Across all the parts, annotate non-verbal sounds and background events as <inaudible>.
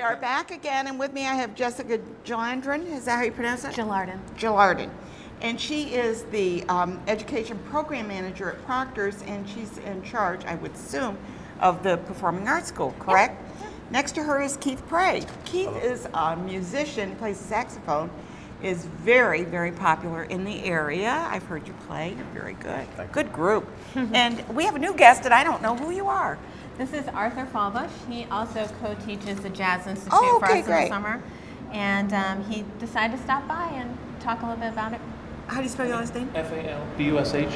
We are back again, and with me I have Jessica Jalandrin. Is that how you pronounce it? Gelarden. Gelarden. And she is the um, education program manager at Proctor's, and she's in charge, I would assume, of the Performing Arts School, correct? Next to her is Keith Pray. Keith is a musician, plays saxophone, is very, very popular in the area. I've heard you play. You're very good. Good group. <laughs> and we have a new guest, and I don't know who you are. This is Arthur Falbush. He also co-teaches the Jazz Institute Oh, for okay, us in the summer. And um, he decided to stop by and talk a little bit about it. How do you spell your last name? F A L B U S H,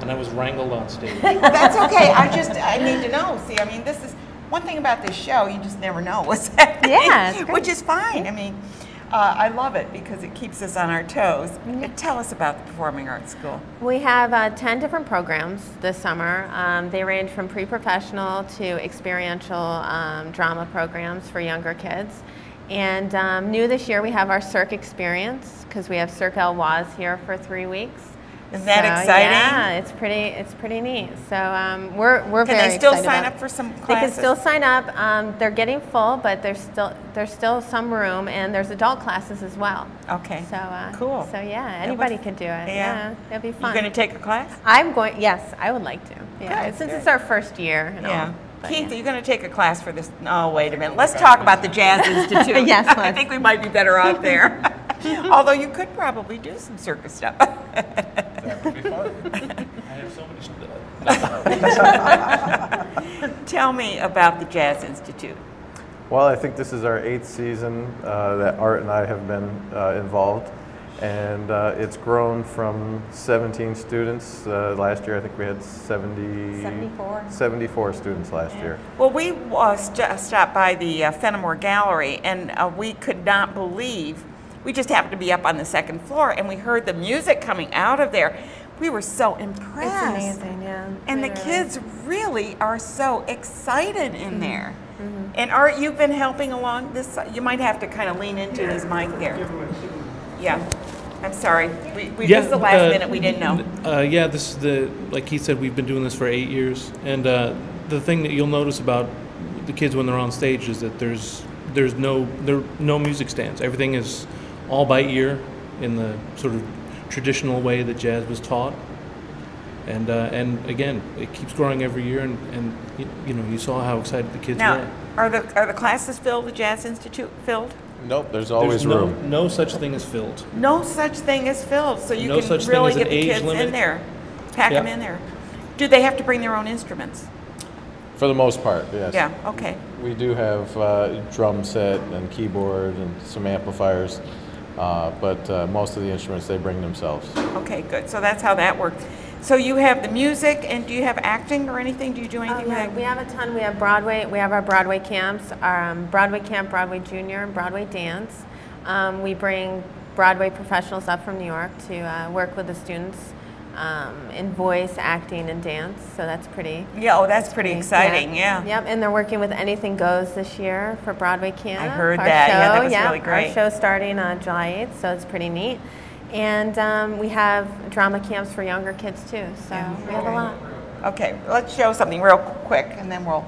and I was wrangled on stage. <laughs> That's okay. I just I need to know. See, I mean, this is one thing about this show. You just never know what's <laughs> happening. Yeah, it's which is fine. I mean, uh, I love it because it keeps us on our toes. Mm-hmm. Tell us about the Performing Arts School. We have uh, 10 different programs this summer. Um, they range from pre-professional to experiential um, drama programs for younger kids. And um, new this year, we have our Cirque experience because we have Cirque Éloize here for three weeks. Isn't that So, exciting? Yeah, it's pretty. It's pretty neat. So um, we're we're Can very they still sign up for some classes? They can still sign up. Um, they're getting full, but there's still there's still some room, and there's adult classes as well. Okay. So uh, Cool. So yeah, anybody what's- could do it. Yeah. Yeah, it'll be fun. You going to take a class? I'm going. Yes, I would like to. Yeah, Good, since good. it's our first year. And Yeah. All, but Keith, yeah. are you going to take a class for this? Oh, wait a minute. Let's talk about the Jazz Institute. <laughs> Yes, <laughs> I think we might be better off there. <laughs> Although you could probably do some circus stuff. That would be fun. I have so many. st- <laughs> Tell me about the Jazz Institute. Well, I think this is our eighth season uh, that Art and I have been uh, involved, and uh, it's grown from 17 students. Uh, last year, I think we had 70, 74. 74 students last year. Well, we uh, st- stopped by the uh, Fenimore Gallery, and uh, we could not believe. We just happened to be up on the second floor, and we heard the music coming out of there. We were so impressed. It's amazing. Yeah. And the kids really are so excited in Mm-hmm. there. And Art, you've been helping along this. You might have to kind of lean into his mic there. Yeah. I'm sorry. We, we this is the last uh, minute we didn't know. Uh, yeah, this is the like he said. We've been doing this for eight years, and uh, the thing that you'll notice about the kids when they're on stage is that there's there's no there no music stands. Everything is all by ear in the sort of traditional way that jazz was taught. And uh, and again, it keeps growing every year, and, and you, you know you saw how excited the kids Now, were. are the are the classes filled? The Jazz Institute filled? Nope, there's always There's no, room. no such thing as filled. No such thing as filled, so you No can such thing really as get the age kids in there, pack them in there. Do they have to bring their own instruments? For the most part, yes. Yeah. Okay. We do have uh, drum set and keyboard and some amplifiers, uh, but uh, most of the instruments they bring themselves. Okay. Good. So that's how that works. So you have the music, and do you have acting or anything? Do you do Oh, anything yeah, with we have a ton. We have Broadway. We have our Broadway camps, our um, Broadway camp, Broadway Junior, and Broadway dance. Um, we bring Broadway professionals up from New York to uh, work with the students um, in voice, acting, and dance. So that's pretty. Yeah. Oh, that's pretty exciting. Yeah. Yep, and they're working with Anything Goes this year for Broadway Camp. I heard that. Yeah, that show, was really great. Our show starting on July 8th, so it's pretty neat. And um, we have drama camps for younger kids too, so we have a lot. Okay. Let's show something real quick, and then we'll.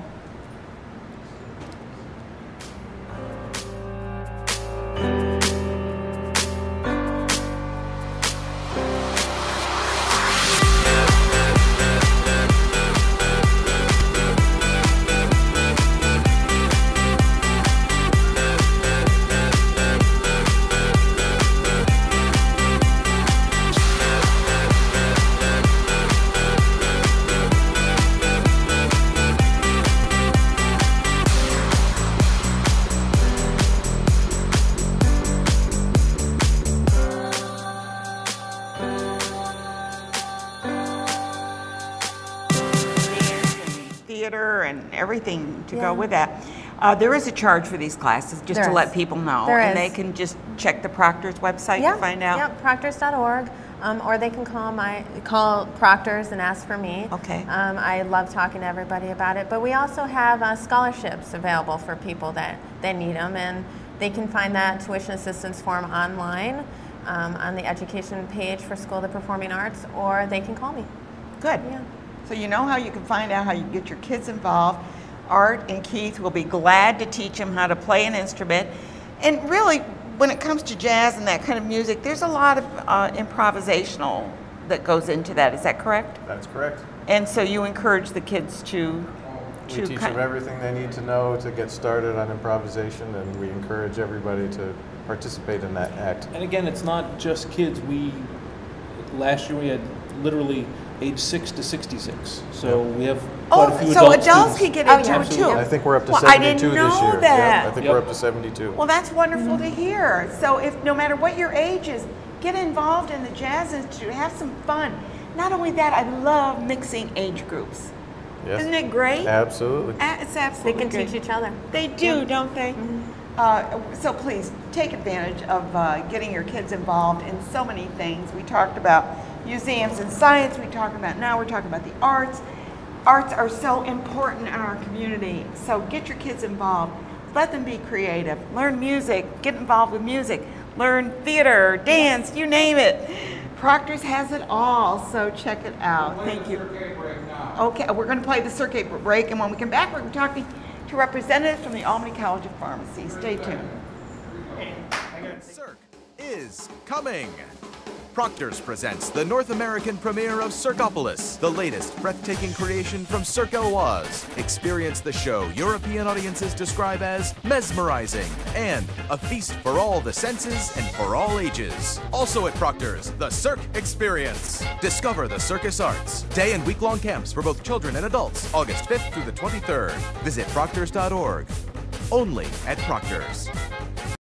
Theater and everything to Yeah. go with that. Uh, there is a charge for these classes, just There to let people know, There and they can just check the Proctor's website Yeah, to find out. Yep, proctors.org. Um, or they can call my call Proctors and ask for me. Okay. Um, I love talking to everybody about it. But we also have uh, scholarships available for people that, that need them, and they can find that tuition assistance form online um, on the education page for School of the Performing Arts, or they can call me. Good. Yeah. So you know how you can find out how you get your kids involved. Art and Keith will be glad to teach them how to play an instrument. And really, when it comes to jazz and that kind of music, there's a lot of uh, improvisational that goes into that. Is that correct? That's correct. And so you encourage the kids to We to teach them everything they need to know to get started on improvisation, and we encourage everybody to participate in that act. And again, it's not just kids. We last year we had literally age six to sixty-six. So we have quite a Oh, few so adult adults students. can get Oh, into it too. I think we're up to Well, I 72 didn't this know year. that. Yep, I think Yep. we're up to 72. Well, that's wonderful to hear. So, if no matter what your age is, get involved in the Jazz Institute. Have some fun. Not only that, I love mixing age groups. Yes. Isn't it great? Absolutely. Uh, It's They absolutely can good. teach each other. They do, don't they? Uh, so please take advantage of uh, getting your kids involved in so many things. We talked about museums and science. We talked about now we're talking about the arts. Arts are so important in our community. So get your kids involved. Let them be creative. Learn music. Get involved with music. Learn theater, dance, you name it. Proctor's has it all. So check it out. Thank you. Okay, we're going to play the circuit break, and when we come back, we're gonna be talking to representatives from the Albany College of Pharmacy. Stay tuned. Cirque is coming. Proctor's presents the North American premiere of Cirkopolis, the latest breathtaking creation from Cirque Éloize. Experience the show European audiences describe as mesmerizing and a feast for all the senses and for all ages. Also at Proctor's, the Cirque Experience. Discover the circus arts. Day and week long camps for both children and adults, August 5th through the 23rd. Visit proctors.org. Only at Proctor's.